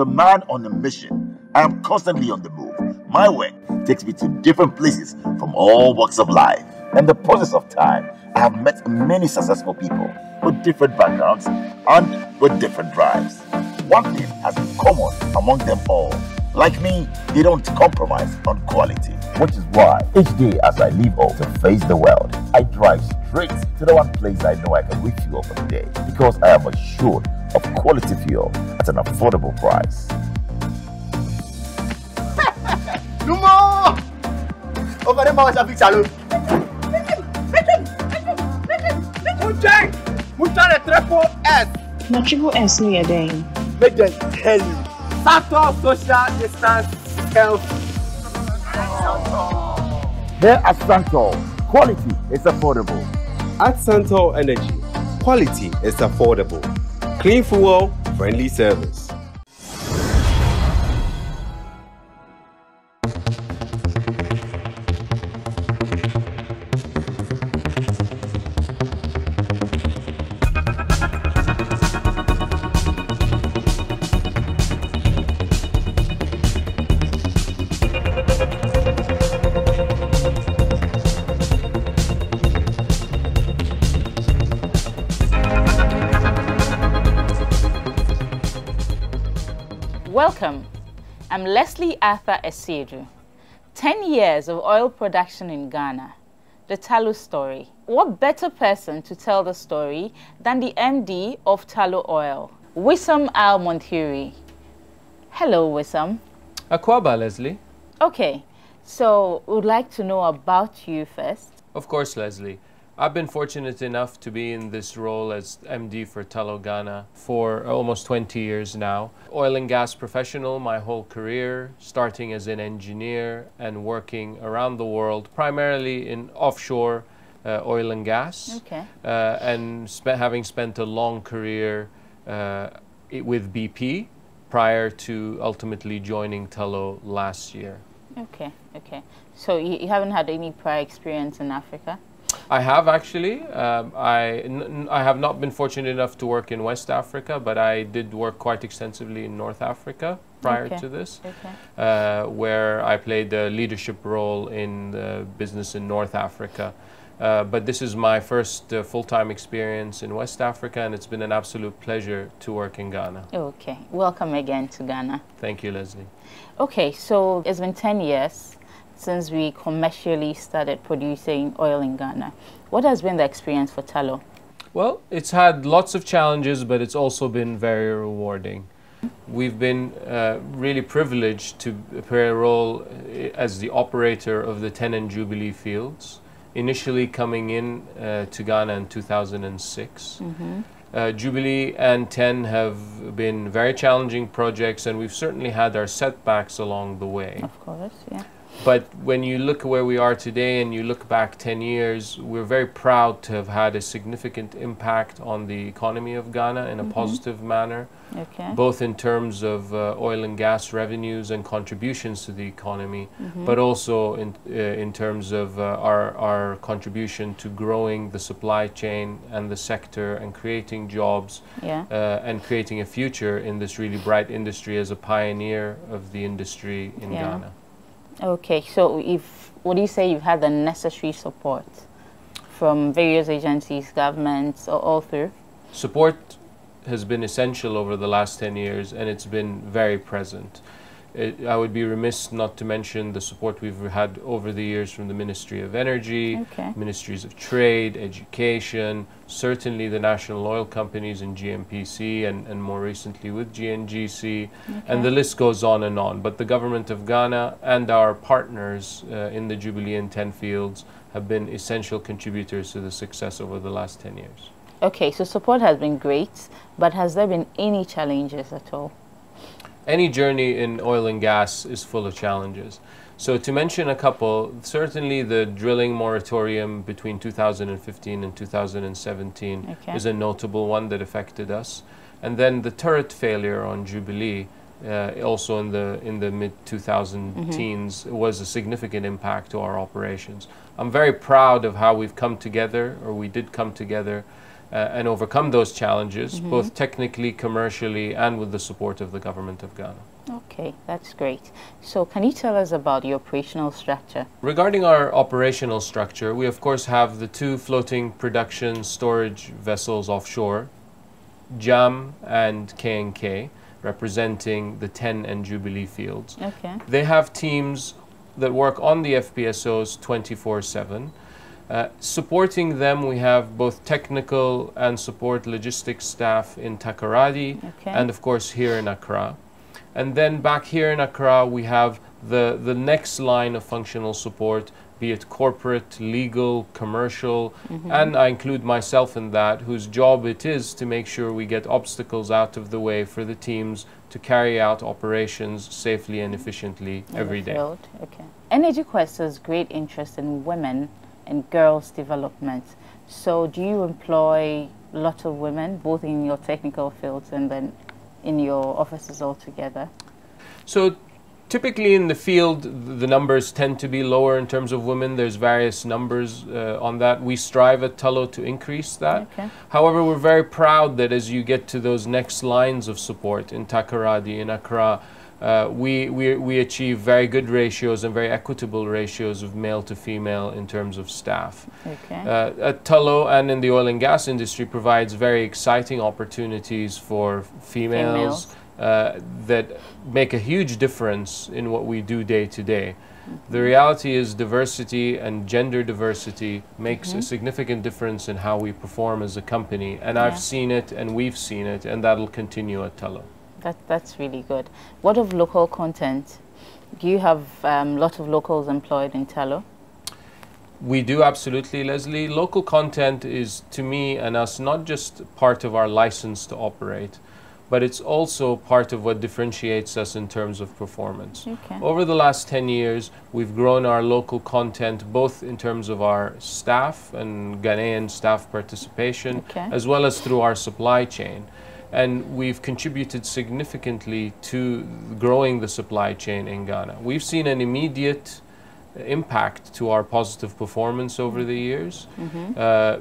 A man on a mission, I am constantly on the move. My work takes me to different places from all walks of life. In the process of time, I have met many successful people with different backgrounds and with different drives. One thing has been common among them all. Like me, they don't compromise on quality. Which is why each day as I leave home to face the world, I drive straight to the one place I know I can refuel for the day because I am assured of quality fuel at an affordable price. Numo! Over oh, there, Mama Shafik Salon. Mujang! Mujang the triple S. Na triple S no yɛ dɛn? Make them tell you. Sato social distance health. Here at Santor, quality is affordable. At Santor Energy, quality is affordable. Clean fuel, friendly service. I'm Lesley Arthur Asiedu. 10 years of oil production in Ghana. The Tullow story. What better person to tell the story than the MD of Tullow Oil, Wissam Al Monthiry. Hello, Wissam. Akwaba, Lesley. Okay, so we'd like to know about you first. Of course, Lesley. I've been fortunate enough to be in this role as MD for Tullow Ghana for almost 20 years now. Oil and gas professional my whole career, starting as an engineer and working around the world, primarily in offshore uh, oil and gas. Okay. Uh, and having spent a long career uh, with BP prior to ultimately joining Tullow last year. Okay, okay. So you, you haven't had any prior experience in Africa? I have actually. Um, I, n- I have not been fortunate enough to work in West Africa, but I did work quite extensively in North Africa prior Okay. to this, Okay. uh, where I played a leadership role in the business in North Africa. Uh, but this is my first uh, full-time experience in West Africa, and it's been an absolute pleasure to work in Ghana. Okay. Welcome again to Ghana. Thank you, Lesley. Okay, so it's been 10 years since we commercially started producing oil in Ghana. What has been the experience for Tullow? Well, it's had lots of challenges, but it's also been very rewarding. We've been uh, really privileged to play a role uh, as the operator of the 10 and Jubilee fields, initially coming in uh, to Ghana in 2006. Uh, Jubilee and 10 have been very challenging projects, and we've certainly had our setbacks along the way. Of course, yeah. But when you look at where we are today and you look back 10 years, we're very proud to have had a significant impact on the economy of Ghana in a positive manner, Okay. both in terms of uh, oil and gas revenues and contributions to the economy, but also in, uh, in terms of uh, our, our contribution to growing the supply chain and the sector and creating jobs Yeah. uh, and creating a future in this really bright industry as a pioneer of the industry in Yeah. Ghana. Okay, so if what do you say you've had the necessary support from various agencies, governments, or all through? Support has been essential over the last 10 years and it's been very present. It, I would be remiss not to mention the support we've had over the years from the Ministry of Energy, Okay. Ministries of Trade, Education, certainly the national oil companies and GNPC, and, and more recently with GNGC, and the list goes on and on. But the government of Ghana and our partners uh, in the Jubilee and 10 fields have been essential contributors to the success over the last 10 years. Okay, so support has been great, but has there been any challenges at all? Any journey in oil and gas is full of challenges. So, to mention a couple, certainly the drilling moratorium between 2015 and 2017 Okay. is a notable one that affected us. And then the turret failure on Jubilee, uh, also in the in the mid 2000 teens, was a significant impact to our operations. I'm very proud of how we've come together, or we did come together, Uh, and overcome those challenges, mm-hmm. both technically, commercially, and with the support of the government of Ghana. Okay, that's great. So, can you tell us about your operational structure? Regarding our operational structure, we of course have the two floating production storage vessels offshore, JAM and K&K, representing the 10 and Jubilee fields. Okay. They have teams that work on the FPSOs 24 7. Uh, supporting them, we have both technical and support logistics staff in Takoradi Okay. and, of course, here in Accra. And then back here in Accra, we have the, the next line of functional support, be it corporate, legal, commercial, and I include myself in that, whose job it is to make sure we get obstacles out of the way for the teams to carry out operations safely and efficiently every day. Okay. Energy Quest has great interest in women and girls' development. So, do you employ a lot of women, both in your technical fields and then in your offices altogether? So typically in the field, the numbers tend to be lower in terms of women. There's various numbers uh, on that. We strive at Tullow to increase that. Okay. However, we're very proud that as you get to those next lines of support in Takoradi, in Accra, uh, we, we, we achieve very good ratios and very equitable ratios of male to female in terms of staff. Okay. Uh, at Tullow and in the oil and gas industry provides very exciting opportunities for females, Females. Uh, that make a huge difference in what we do day to day. The reality is diversity and gender diversity makes a significant difference in how we perform as a company and Yeah. I've seen it and we've seen it and that'll continue at Tullow. That, that's really good. What of local content? Do you have a um, lot of locals employed in Tullow? We do absolutely, Lesley. Local content is, to me and us, not just part of our license to operate, but it's also part of what differentiates us in terms of performance. Okay. Over the last 10 years, we've grown our local content both in terms of our staff and Ghanaian staff participation, Okay. as well as through our supply chain. And we've contributed significantly to growing the supply chain in Ghana. We've seen an immediate impact to our positive performance over the years uh,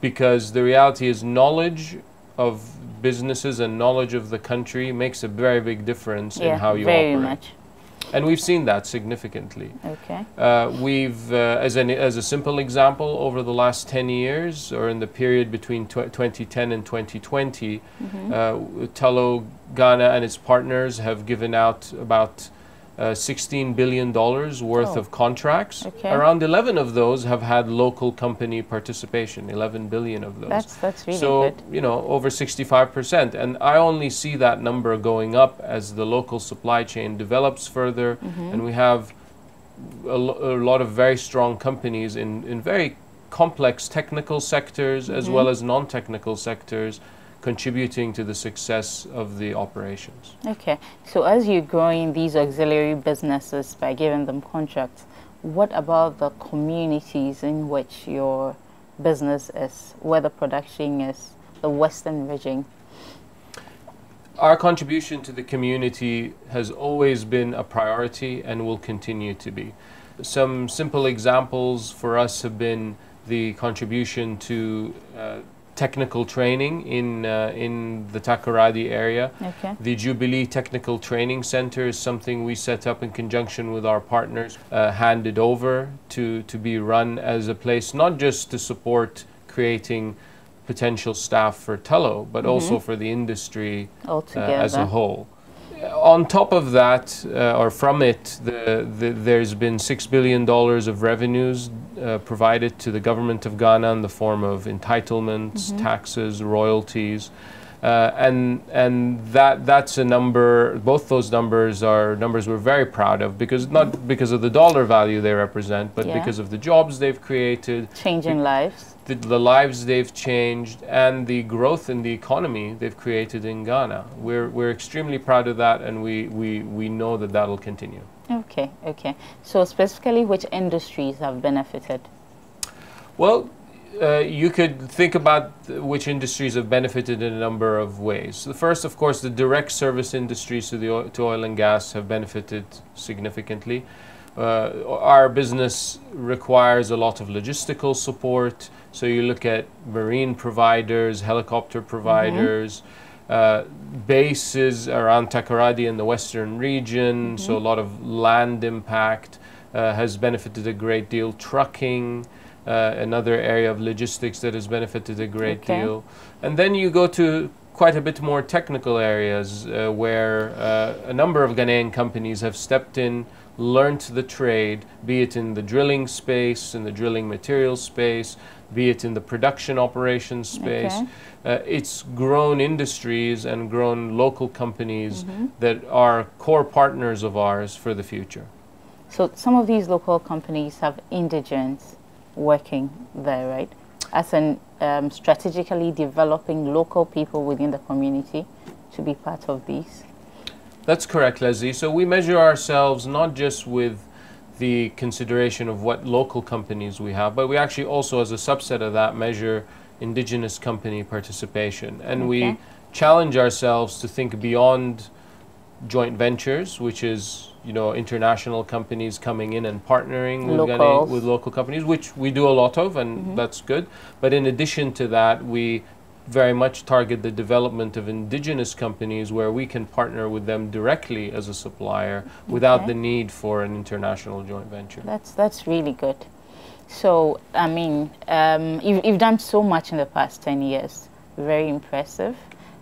because the reality is knowledge of businesses and knowledge of the country makes a very big difference yeah, in how you very operate. much. And we've seen that significantly. Okay. Uh, we've, uh, as, an, as a simple example, over the last 10 years, or in the period between tw- 2010 and 2020, Mm-hmm. uh, Tullow, Ghana, and its partners have given out about uh, $16 billion worth Oh. of contracts. Okay. Around 11 of those have had local company participation, 11 billion of those. That's, that's really so, good. you know, over 65%. And I only see that number going up as the local supply chain develops further. Mm-hmm. And we have a, lo- a lot of very strong companies in, in very complex technical sectors as Mm-hmm. well as non technical sectors contributing to the success of the operations. Okay. So as you're growing these auxiliary businesses by giving them contracts, what about the communities in which your business is, where the production is, the Western region? Our contribution to the community has always been a priority and will continue to be. Some simple examples for us have been the contribution to uh, technical training in, uh, in the Takoradi area. Okay. The Jubilee Technical Training Center is something we set up in conjunction with our partners, uh, handed over to, to be run as a place not just to support creating potential staff for Tullow, but also for the industry uh, Altogether. as a whole. On top of that, uh, or from it, the, the, there's been $6 billion of revenues uh, provided to the government of Ghana in the form of entitlements, taxes, royalties. Uh, and and that that's a number. Both those numbers are numbers we're very proud of because not because of the dollar value they represent, but Yeah. because of the jobs they've created, Changing lives. The, the lives they've changed and the growth in the economy they've created in Ghana. We're, we're extremely proud of that and we, we, we know that that'll continue. Okay, okay. So specifically, which industries have benefited? Well, uh, you could think about which industries have benefited in a number of ways. The first, of course, the direct service industries to, the to oil and gas have benefited significantly. Uh, our business requires a lot of logistical support. So you look at marine providers, helicopter providers, uh, bases around Takoradi in the western region. So a lot of land impact uh, has benefited a great deal. Trucking, uh, another area of logistics that has benefited a great Okay. deal. And then you go to quite a bit more technical areas uh, where uh, a number of Ghanaian companies have stepped in, learned the trade, be it in the drilling space, in the drilling materials space, be it in the production operations space. Okay. Uh, it's grown industries and grown local companies that are core partners of ours for the future. So some of these local companies have indigents working there, right? As in um, strategically developing local people within the community to be part of these. That's correct, Lesley. So we measure ourselves not just with the consideration of what local companies we have, but we actually also, as a subset of that, measure indigenous company participation. And we challenge ourselves to think beyond joint ventures, which is you know international companies coming in and partnering with, with local companies, which we do a lot of, and mm-hmm. that's good. But in addition to that, we very much target the development of indigenous companies where we can partner with them directly as a supplier without Okay. the need for an international joint venture. That's that's really good. So I mean, um, you've, you've done so much in the past ten years. Very impressive.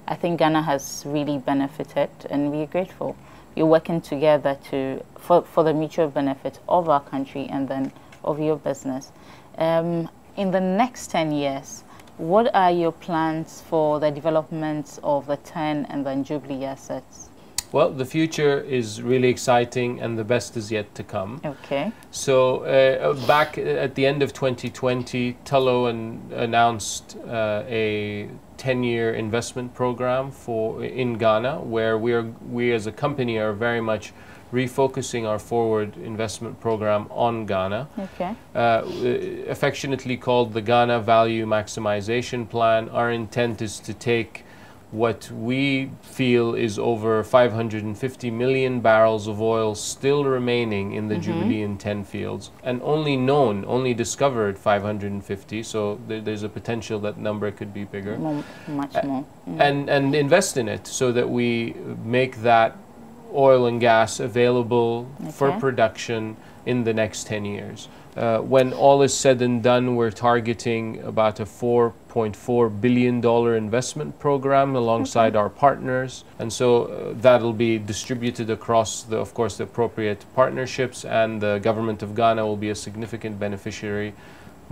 I think Ghana has really benefited, and we're grateful. You're working together to for, for the mutual benefit of our country and then of your business. Um, in the next ten years, what are your plans for the development of the ten and then Jubilee assets? Well, the future is really exciting, and the best is yet to come. Okay. So uh, back at the end of 2020, Tullow an- announced uh, a 10-year investment program for in Ghana, where we are we as a company are very much refocusing our forward investment program on Ghana, Okay. Uh, uh, affectionately called the Ghana Value Maximization Plan. Our intent is to take what we feel is over 550 million barrels of oil still remaining in the mm-hmm. Jubilee and 10 fields, and only known, only discovered 550. So there, there's a potential that number could be bigger More, much more. and and invest in it so that we make that oil and gas available for production in the next 10 years. Uh, when all is said and done, we're targeting about a 4.4 billion dollar investment program alongside our partners, and so uh, that'll be distributed across the, of course, the appropriate partnerships, and the government of Ghana will be a significant beneficiary.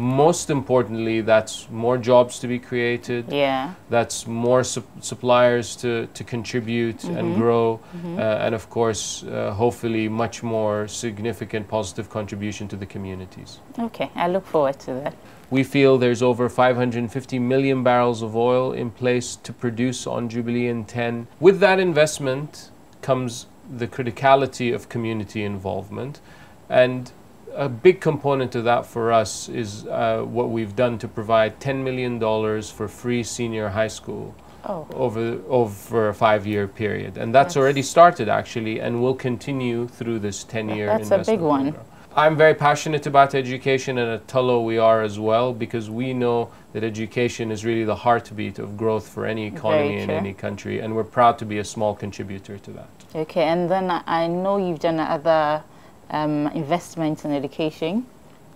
Most importantly, that's more jobs to be created Yeah. that's more sup- suppliers to, to contribute and grow, uh, and of course, uh, hopefully, much more significant positive contribution to the communities. Okay. I look forward to that. We feel there's over 550 million barrels of oil in place to produce on Jubilee in 10. With that investment comes the criticality of community involvement, and a big component of that for us is uh, what we've done to provide $10 million for free senior high school Oh. over over a five-year period, and that's, That's- already started actually, and will continue through this ten-year. That's a big investment one. program. I'm very passionate about education, and at Tullow we are as well, because we know that education is really the heartbeat of growth for any economy in any country, and we're proud to be a small contributor to that. Okay, and then I I know you've done other um, investments in education.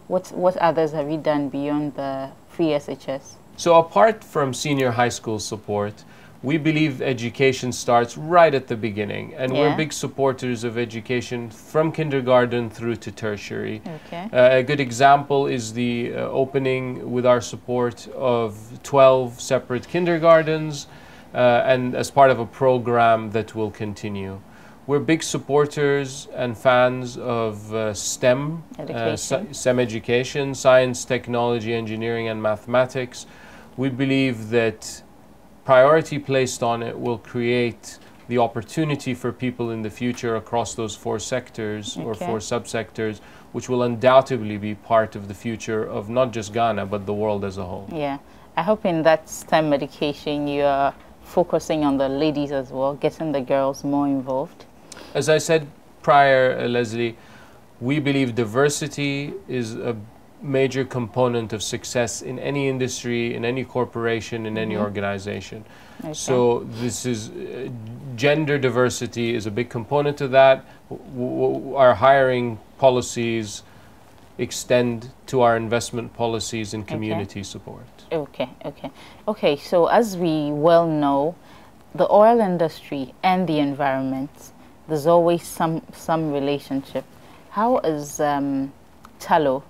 What what others have you done beyond the free SHS? So apart from senior high school support, we believe education starts right at the beginning, and Yeah. we're big supporters of education from kindergarten through to tertiary. Okay. Uh, a good example is the uh, opening with our support of 12 separate kindergartens uh, and as part of a program that will continue. We're big supporters and fans of uh, STEM, uh, Education. sci- STEM education, science, technology, engineering, and mathematics. We believe that priority placed on it will create the opportunity for people in the future across those four sectors or four subsectors, which will undoubtedly be part of the future of not just Ghana but the world as a whole. Yeah, I hope in that STEM education you are focusing on the ladies as well, getting the girls more involved. As I said prior, uh, Lesley, we believe diversity is a major component of success in any industry, in any corporation, in any organization. Okay. So this is uh, gender diversity is a big component of that. W- w- our hiring policies extend to our investment policies and community support. Okay, okay. Okay, so as we well know, the oil industry and the environment, there's always some, some relationship. How is um, Tullow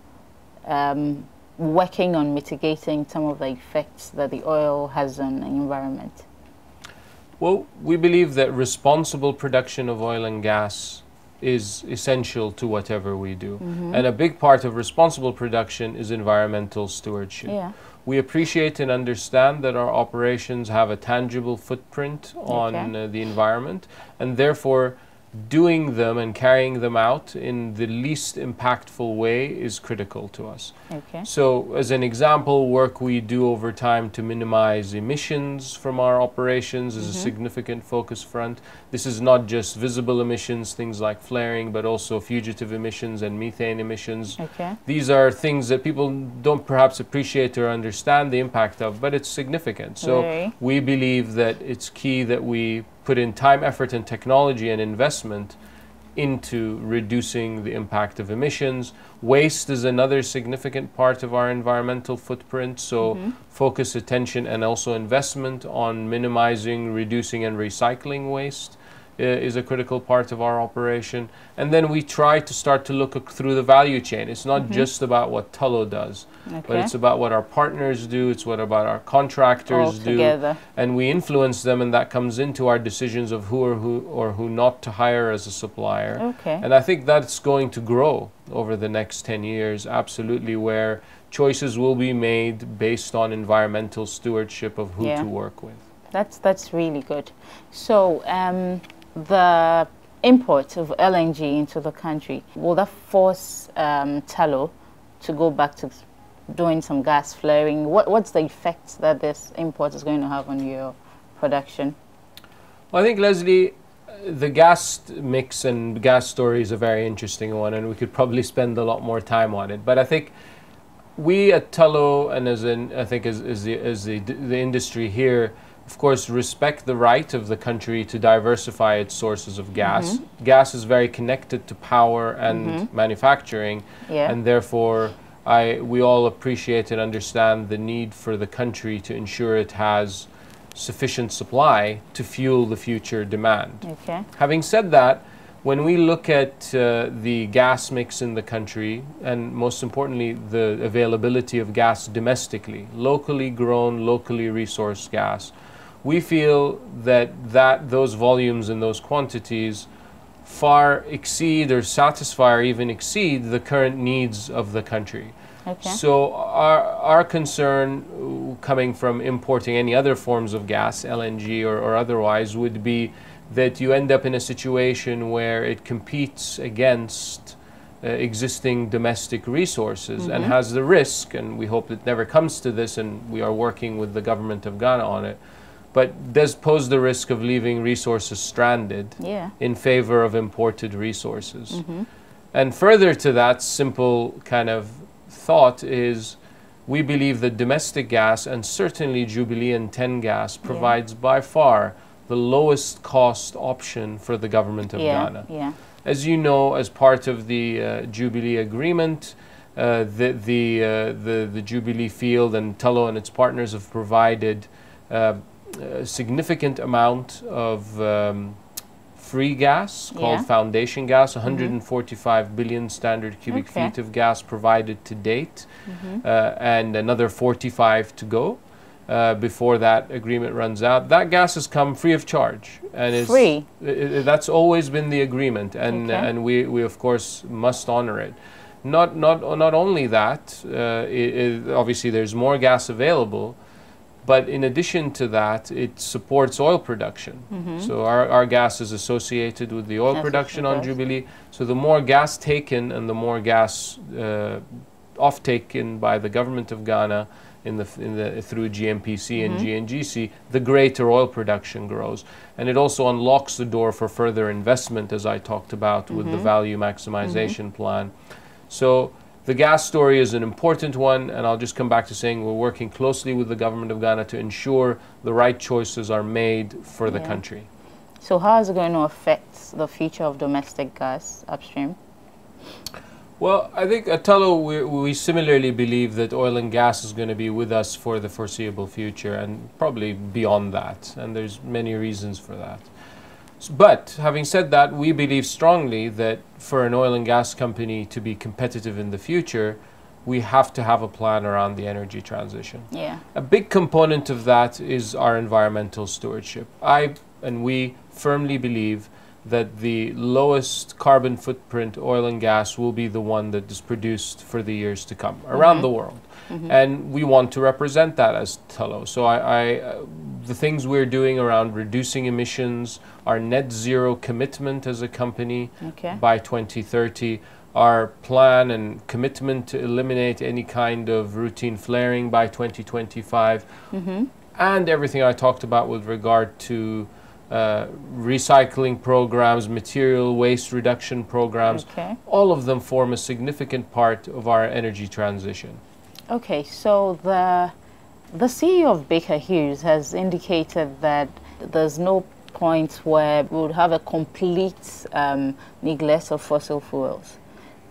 um, working on mitigating some of the effects that the oil has on the environment? Well, we believe that responsible production of oil and gas is essential to whatever we do. And a big part of responsible production is environmental stewardship. Yeah. We appreciate and understand that our operations have a tangible footprint on Okay. uh, the environment, and therefore, doing them and carrying them out in the least impactful way is critical to us. Okay. So, as an example, work we do over time to minimize emissions from our operations is a mm-hmm. significant focus front. This is not just visible emissions, things like flaring, but also fugitive emissions and methane emissions. Okay. These are things that people don't perhaps appreciate or understand the impact of, but it's significant. So, we believe that it's key that we put in time, effort, and technology and investment into reducing the impact of emissions. Waste is another significant part of our environmental footprint, so focus attention and also investment on minimizing, reducing, and recycling waste uh, is a critical part of our operation. And then we try to start to look through the value chain. It's not just about what Tullow does, but it's about what our partners do, it's what about our contractors do and we influence them and that comes into our decisions of who or who or who not to hire as a supplier Okay. and i think that's going to grow over the next 10 years absolutely where choices will be made based on environmental stewardship of who Yeah. to work with That's that's really good. So um, the import of LNG into the country will that force um, Tullow to go back to doing some gas flaring? What what's the effect that this import is going to have on your production? Well, I think Lesley, the gas mix and gas story is a very interesting one, and we could probably spend a lot more time on it. But I think we at Tullow, and as in, I think as, as, the, as the, the industry here, of course, respect the right of the country to diversify its sources of gas. Mm-hmm. Gas is very connected to power and mm-hmm. manufacturing, Yeah. and therefore, I, we all appreciate and understand the need for the country to ensure it has sufficient supply to fuel the future demand. Okay. Having said that, when we look at uh, the gas mix in the country, and most importantly, the availability of gas domestically, locally grown, locally resourced gas, we feel that, that those volumes and those quantities far exceed or satisfy or even exceed the current needs of the country. Okay. So our, our concern uh, coming from importing any other forms of gas, LNG or, or otherwise, would be that you end up in a situation where it competes against uh, existing domestic resources and has the risk, and we hope it never comes to this, and we are working with the government of Ghana on it, but does pose the risk of leaving resources stranded Yeah. in favor of imported resources. And further to that simple kind of thought is we believe that domestic gas and certainly Jubilee and 10 gas provides by far the lowest cost option for the government of yeah. Ghana. Yeah. As you know, as part of the uh, Jubilee agreement, uh, the, the, uh, the, the Jubilee field and Tullow and its partners have provided uh, a significant amount of um, free gas called Yeah. foundation gas, 145 billion standard cubic Okay. feet of gas provided to date, uh, and another 45 to go. Uh, before that agreement runs out, that gas has come free of charge and is Free? I- I- that's always been the agreement, and Okay. and we, we of course must honor it. Not not not only that, uh, i i obviously there's more gas available, but in addition to that, it supports oil production. So our, our gas is associated with the oil yes, production on does. Jubilee. So the more gas taken and the more gas uh, off taken by the government of Ghana, in the, in the through GNPC and GNGC, the greater oil production grows, and it also unlocks the door for further investment, as I talked about with the value maximization plan. So the gas story is an important one, and I'll just come back to saying we're working closely with the government of Ghana to ensure the right choices are made for the Yeah. country. So how is it going to affect the future of domestic gas upstream? Well, I think at Tullow, we, we similarly believe that oil and gas is going to be with us for the foreseeable future and probably beyond that. And there's many reasons for that. But having said that, we believe strongly that for an oil and gas company to be competitive in the future, we have to have a plan around the energy transition. Yeah. A big component of that is our environmental stewardship. I and we firmly believe that the lowest carbon footprint oil and gas will be the one that is produced for the years to come around the world. And we want to represent that as Tullow. So I, I uh, the things we're doing around reducing emissions, our net zero commitment as a company Okay. by 2030, our plan and commitment to eliminate any kind of routine flaring by 2025, and everything I talked about with regard to uh, recycling programs, material waste reduction programs, Okay. all of them form a significant part of our energy transition. Okay, so the the CEO of Baker Hughes has indicated that there's no point where we would have a complete um, neglect of fossil fuels.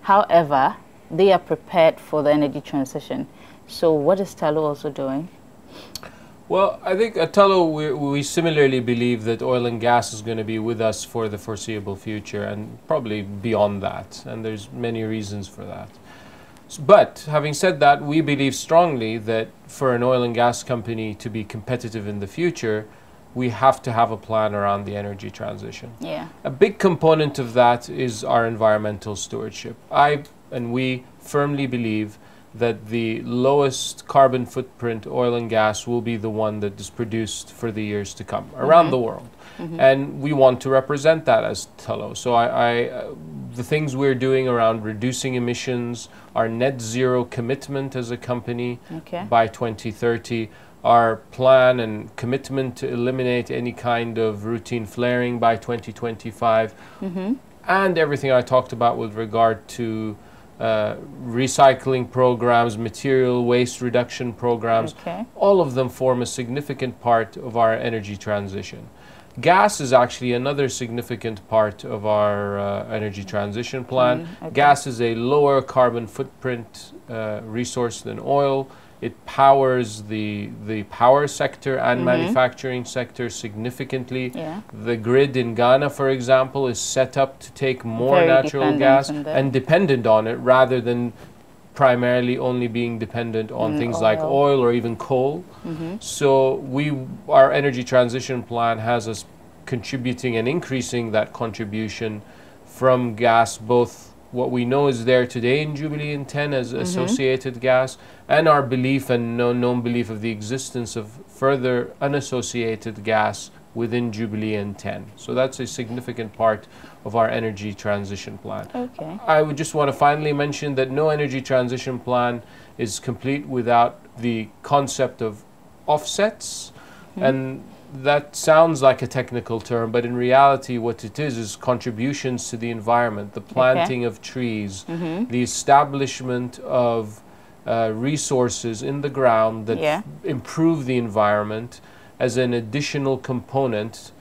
However, they are prepared for the energy transition. So, what is Tullow also doing? Well, I think at Tullow, we, we similarly believe that oil and gas is going to be with us for the foreseeable future and probably beyond that. And there's many reasons for that. But having said that, we believe strongly that for an oil and gas company to be competitive in the future, we have to have a plan around the energy transition. Yeah. A big component of that is our environmental stewardship. I and we firmly believe that the lowest carbon footprint oil and gas will be the one that is produced for the years to come around mm-hmm. the world. And we want to represent that as Tullow. So I, I uh, the things we're doing around reducing emissions, our net zero commitment as a company Okay. by 2030, our plan and commitment to eliminate any kind of routine flaring by 2025, and everything I talked about with regard to uh, recycling programs, material waste reduction programs, Okay. all of them form a significant part of our energy transition. Gas is actually another significant part of our uh, energy transition plan. okay. Gas is a lower carbon footprint uh, resource than oil. It powers the, the power sector and manufacturing sector significantly. Yeah. The grid in Ghana, for example, is set up to take more Very natural gas and dependent on it rather than primarily only being dependent on Mm, things like oil. oil or even coal. So we our energy transition plan has us contributing and increasing that contribution from gas both what we know is there today in Jubilee and 10 as associated gas and our belief and no known belief of the existence of further unassociated gas within Jubilee and 10. So that's a significant part of our energy transition plan. Okay. I would just want to finally mention that no energy transition plan is complete without the concept of offsets. And that sounds like a technical term, but in reality, what it is is contributions to the environment, the planting of trees, the establishment of uh, resources in the ground that Yeah. improve the environment as an additional component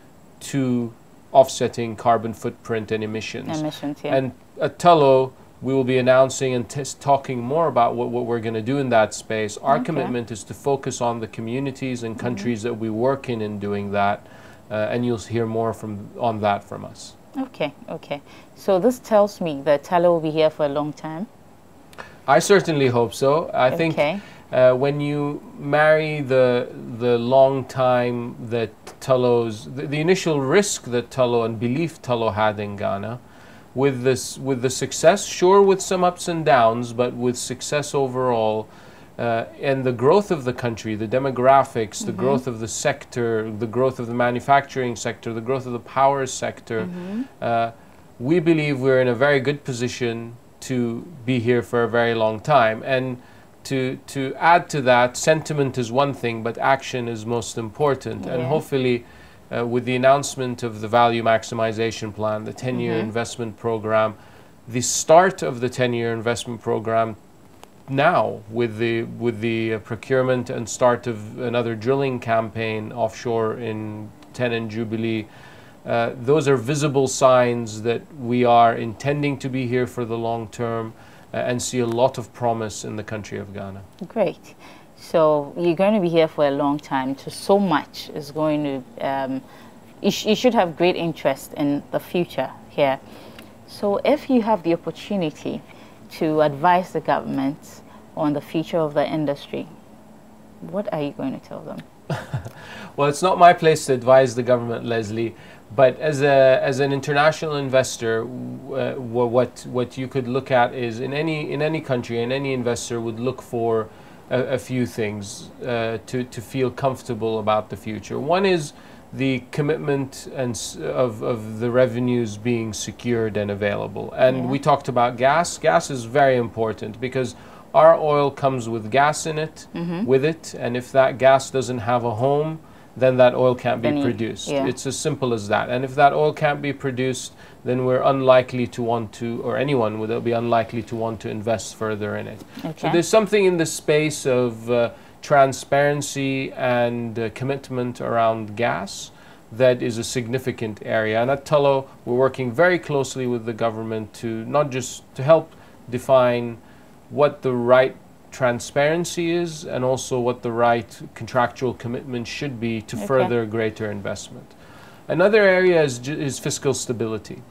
to offsetting carbon footprint and emissions. Emissions, yeah. And at Tullow, we will be announcing and talking more about what, what we're going to do in that space. Our Okay. commitment is to focus on the communities and countries that we work in in doing that, uh, and you'll hear more from on that from us. Okay, okay. So this tells me that Tullow will be here for a long time. I certainly hope so. I think Okay. Uh, when you marry the the long time that Tullow's the, the initial risk that Tullow and belief Tullow had in Ghana, with this with the success, sure, with some ups and downs, but with success overall. Uh, and the growth of the country, the demographics, the growth of the sector, the growth of the manufacturing sector, the growth of the power sector, uh, we believe we're in a very good position to be here for a very long time. And to, to add to that, sentiment is one thing, but action is most important. And hopefully, uh, with the announcement of the value maximization plan, the 10 year investment program, the start of the 10 year investment program now with the with the uh, procurement and start of another drilling campaign offshore in Ten and Jubilee uh, those are visible signs that we are intending to be here for the long term and see a lot of promise in the country of Ghana. Great. So you're going to be here for a long time. So so much is going to. Um, you, sh- you should have great interest in the future here. So if you have the opportunity to advise the government on the future of the industry, what are you going to tell them? Well, it's not my place to advise the government, Lesley, but as a as an international investor, w- uh, what what you could look at is in any in any country, and any investor would look for a, a few things uh, to to feel comfortable about the future. One is the commitment and s- of, of the revenues being secured and available. And Yeah. we talked about gas. Gas is very important because our oil comes with gas in it, with it, and if that gas doesn't have a home, then that oil can't be produced. yeah. It's as simple as that. And if that oil can't be produced, then we're unlikely to want to, or anyone would be unlikely to want to invest further in it. So there's something in the space of uh, transparency and uh, commitment around gas that is a significant area. And at Tullow, we're working very closely with the government to not just to help define what the right transparency is and also what the right contractual commitment should be to Okay. further greater investment. Another area is, is fiscal stability.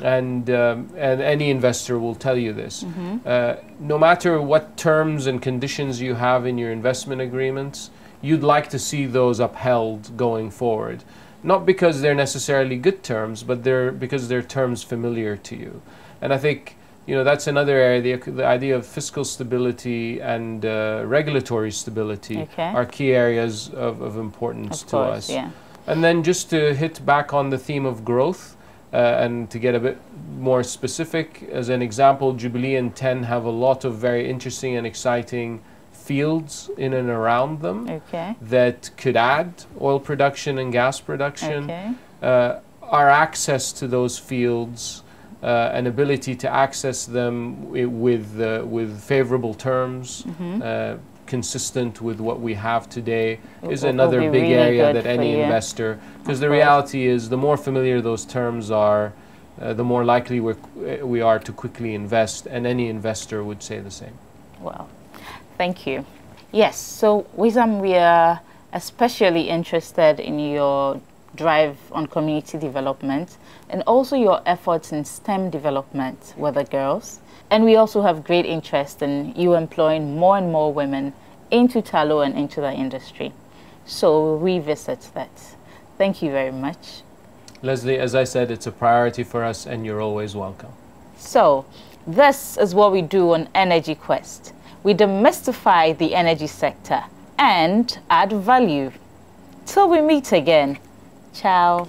And, um, and any investor will tell you this. Uh, no matter what terms and conditions you have in your investment agreements, you'd like to see those upheld going forward. Not because they're necessarily good terms, but they're because they're terms familiar to you. And I think you know that's another area. The, the idea of fiscal stability and uh, regulatory stability Okay. are key areas of, of importance Of to course, us. yeah. And then just to hit back on the theme of growth uh, and to get a bit more specific, as an example, Jubilee and 10 have a lot of very interesting and exciting fields in and around them Okay. that could add oil production and gas production. Okay. Uh, our access to those fields uh, and ability to access them with, uh, with favorable terms, Mm-hmm. uh, consistent with what we have today, is will- will another big really area that any investor, because the reality is the more familiar those terms are, uh, the more likely we're, uh, we are to quickly invest, and any investor would say the same. Well, thank you. Yes, so Wissam, we are especially interested in your drive on community development and also your efforts in STEM development with the girls. And we also have great interest in you employing more and more women into Tullow and into the industry. So we'll revisit that. Thank you very much. Lesley, as I said, it's a priority for us, and you're always welcome. So, this is what we do on Energy Quest. We demystify the energy sector and add value. Till we meet again. Ciao.